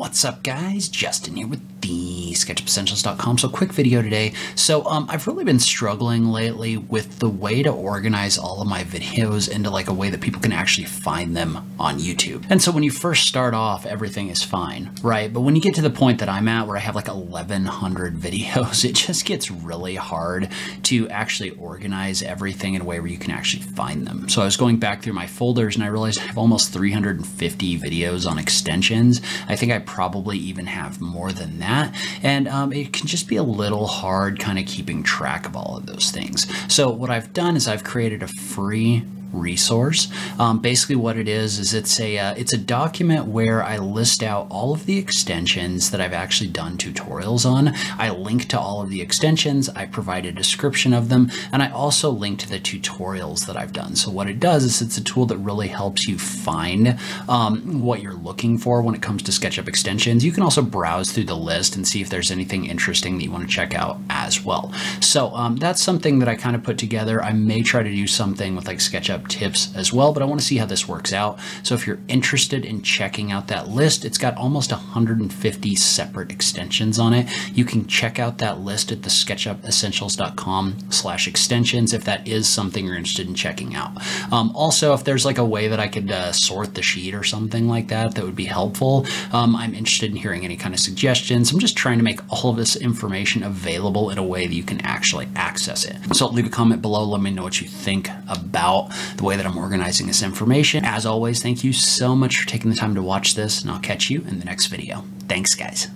What's up guys? Justin here with the SketchUpEssentials.com. So quick video today. So um, I've really been struggling lately with the way to organize all of my videos into like a way that people can actually find them on YouTube. And so when you first start off, everything is fine, right? But when you get to the point that I'm at where I have like 1100 videos, it just gets really hard to actually organize everything in a way where you can actually find them. So I was going back through my folders and I realized I have almost 350 videos on extensions. I think I probably even have more than that that. And um, it can just be a little hard kind of keeping track of all of those things. So what I've done is I've created a free resource. Um, basically what it is, is it's a, uh, it's a document where I list out all of the extensions that I've actually done tutorials on. I link to all of the extensions, I provide a description of them, and I also link to the tutorials that I've done. So what it does is it's a tool that really helps you find um, what you're looking for when it comes to SketchUp extensions. You can also browse through the list and see if there's anything interesting that you want to check out as well. So um, that's something that I kind of put together. I may try to do something with like SketchUp tips as well, but I want to see how this works out. So if you're interested in checking out that list, it's got almost 150 separate extensions on it. You can check out that list at the sketchupessentials.com slash extensions if that is something you're interested in checking out. Um, also, if there's like a way that I could uh, sort the sheet or something like that, that would be helpful. Um, I'm interested in hearing any kind of suggestions. I'm just trying to make all of this information available in a way that you can actually access it. So leave a comment below. Let me know what you think about the way that I'm organizing this information. As always, thank you so much for taking the time to watch this, and I'll catch you in the next video. Thanks, guys.